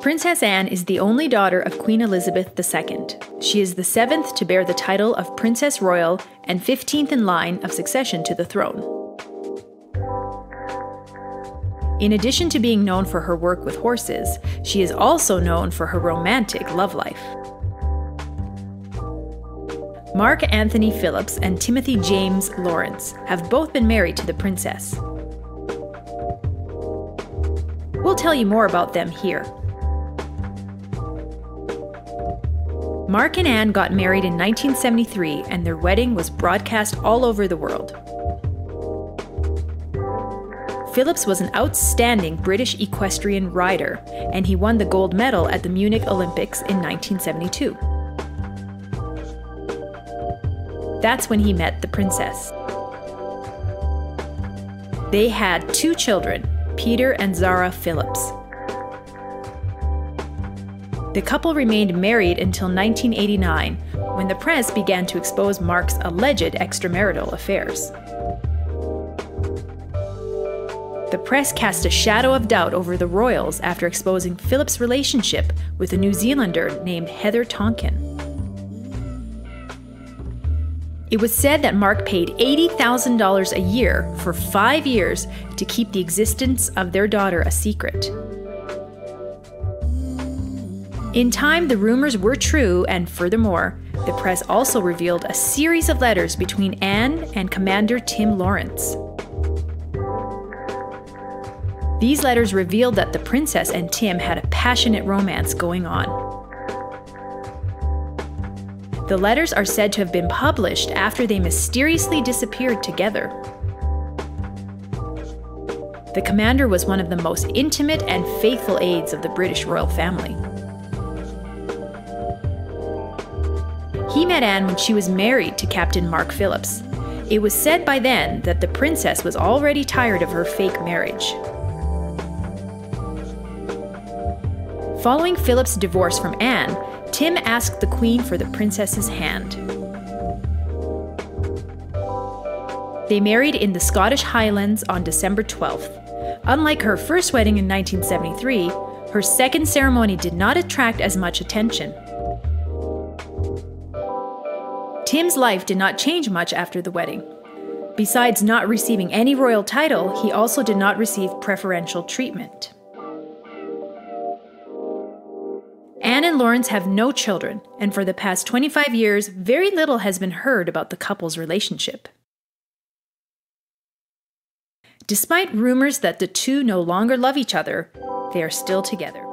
Princess Anne is the only daughter of Queen Elizabeth II. She is the seventh to bear the title of Princess Royal and 15th in line of succession to the throne. In addition to being known for her work with horses, she is also known for her romantic love life. Mark Anthony Phillips and Timothy James Laurence have both been married to the princess. We'll tell you more about them here. Mark and Anne got married in 1973, and their wedding was broadcast all over the world. Phillips was an outstanding British equestrian rider, and he won the gold medal at the Munich Olympics in 1972. That's when he met the princess. They had two children, Peter and Zara Phillips. The couple remained married until 1989, when the press began to expose Mark's alleged extramarital affairs. The press cast a shadow of doubt over the royals after exposing Phillips' relationship with a New Zealander named Heather Tonkin. It was said that Mark paid $80,000 a year for five years to keep the existence of their daughter a secret. In time, the rumors were true, and furthermore, the press also revealed a series of letters between Anne and Commander Tim Laurence. These letters revealed that the princess and Tim had a passionate romance going on. The letters are said to have been published after they mysteriously disappeared together. The commander was one of the most intimate and faithful aides of the British royal family. He met Anne when she was married to Captain Mark Phillips. It was said by then that the princess was already tired of her fake marriage. Following Phillips' divorce from Anne, Tim asked the Queen for the princess's hand. They married in the Scottish Highlands on December 12th. Unlike her first wedding in 1973, her second ceremony did not attract as much attention. Tim's life did not change much after the wedding. Besides not receiving any royal title, he also did not receive preferential treatment. Anne and Laurence have no children, and for the past 25 years, very little has been heard about the couple's relationship. Despite rumors that the two no longer love each other, they are still together.